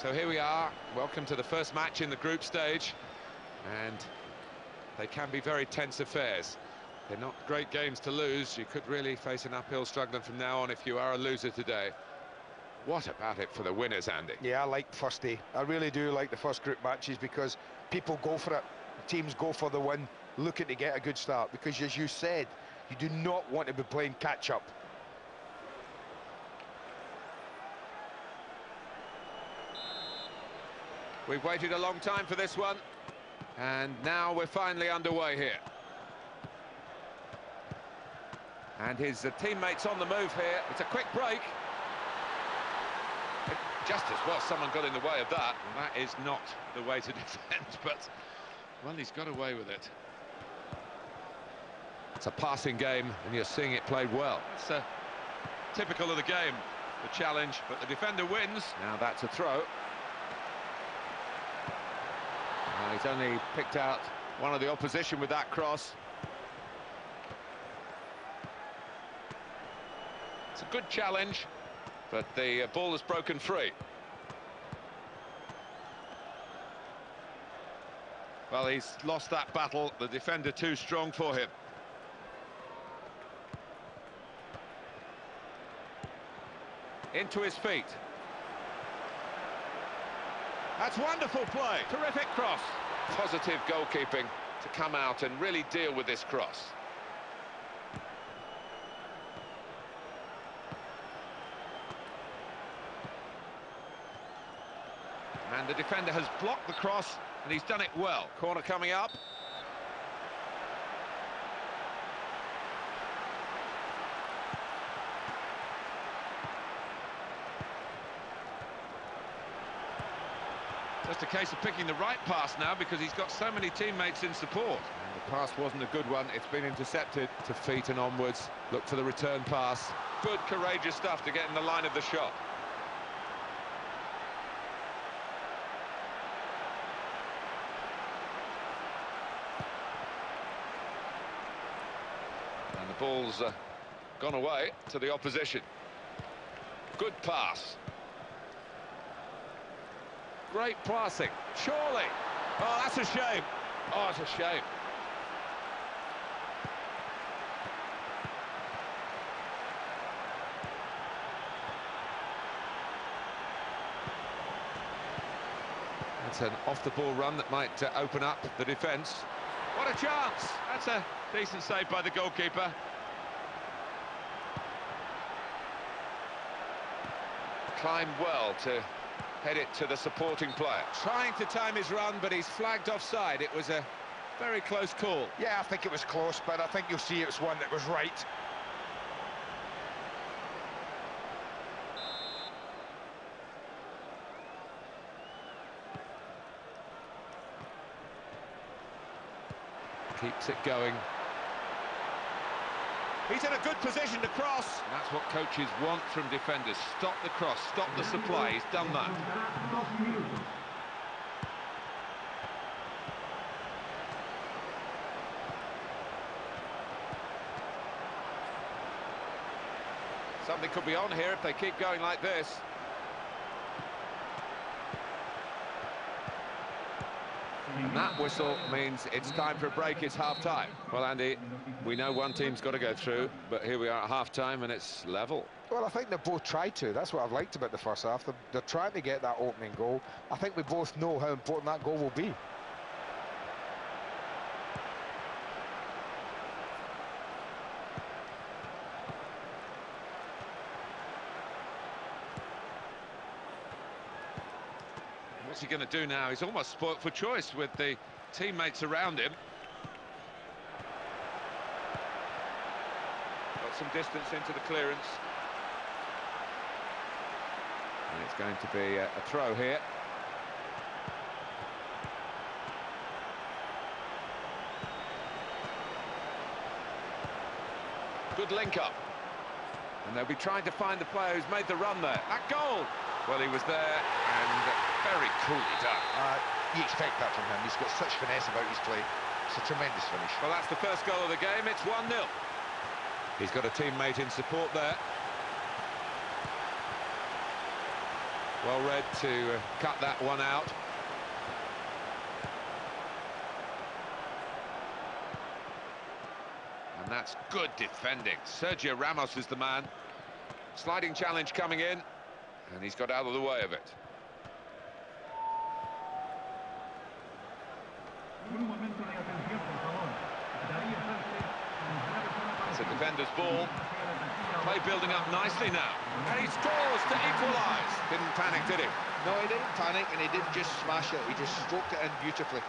So here we are, welcome to the first match in the group stage, and they can be very tense affairs. They're not great games to lose, you could really face an uphill struggling from now on if you are a loser today. What about it for the winners, Andy? Yeah, I like first day. I really do like the first group matches because people go for it. Teams go for the win, looking to get a good start. Because as you said, you do not want to be playing catch-up. We've waited a long time for this one, and now we're finally underway here. And his uh, teammates on the move here. It's a quick break. Just as well someone got in the way of that. That is not the way to defend, but, well, he's got away with it. It's a passing game, and you're seeing it played well. It's uh, typical of the game, the challenge, but the defender wins. Now that's a throw. He's only picked out one of the opposition with that cross. It's a good challenge, but the uh, ball is broken free. Well, he's lost that battle. The defender too strong for him. Into his feet. That's wonderful play. Terrific cross. Positive goalkeeping to come out and really deal with this cross. And the defender has blocked the cross, and he's done it well. Corner coming up. Just a case of picking the right pass now because he's got so many teammates in support. And the pass wasn't a good one. It's been intercepted to feet and onwards. Look for the return pass. Good, courageous stuff to get in the line of the shot. And the ball's uh, gone away to the opposition. Good pass. Great passing. Surely. Oh, that's a shame. Oh, it's a shame. That's an off-the-ball run that might uh, open up the defence. What a chance! That's a decent save by the goalkeeper. Climbed well to head it to the supporting player. Trying to time his run, but he's flagged offside. It was a very close call. Yeah, I think it was close, but I think you'll see it's one that was right. Keeps it going. He's in a good position to cross. And that's what coaches want from defenders. Stop the cross, stop the supply. He's done that. Something could be on here if they keep going like this. And that whistle means it's time for a break, it's half-time. Well, Andy, we know one team's got to go through, but here we are at half-time and it's level. Well, I think they both tried to. That's what I've liked about the first half. They're, they're trying to get that opening goal. I think we both know how important that goal will be. What's he going to do now? He's almost spoilt for choice with the teammates around him. Got some distance into the clearance. And it's going to be a, a throw here. Good link up. And they'll be trying to find the player who's made the run there. That goal! Well, he was there and very coolly done. Uh, you expect that from him. He's got such finesse about his play. It's a tremendous finish. Well, that's the first goal of the game. It's 1-0. He's got a teammate in support there. Well read to uh, cut that one out. And that's good defending. Sergio Ramos is the man. Sliding challenge coming in, and he's got out of the way of it. It's a defender's ball. Play building up nicely now. And he scores to equalise. Didn't panic, did he? No, he didn't panic and he didn't just smash it. He just stroked it in beautifully.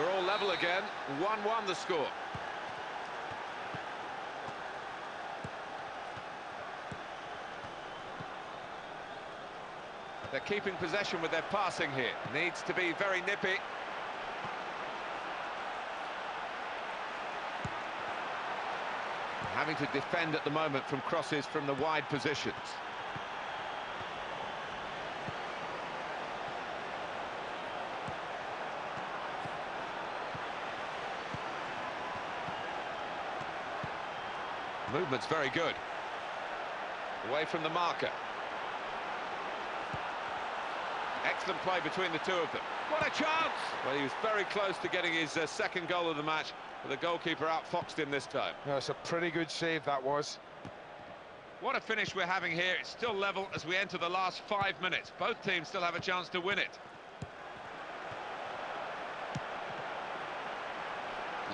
We're all level again. 1-1 the score. They're keeping possession with their passing here. Needs to be very nippy. Having to defend at the moment from crosses from the wide positions. Movement's very good. Away from the marker. Excellent play between the two of them. What a chance! Well, he was very close to getting his uh, second goal of the match, but the goalkeeper outfoxed him this time. That's a pretty good save, that was. What a finish we're having here. It's still level as we enter the last five minutes. Both teams still have a chance to win it.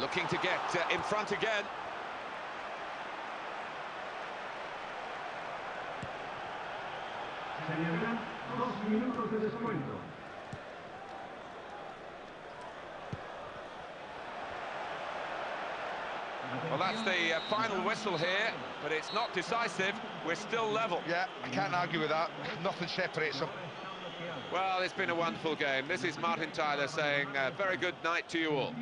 Looking to get uh, in front again. Dos minutos de descuento. Well, that's the uh, final whistle here, but it's not decisive. We're still level. Yeah, I can't argue with that. Nothing separates them. Well, it's been a wonderful game. This is Martin Tyler saying uh, very good night to you all.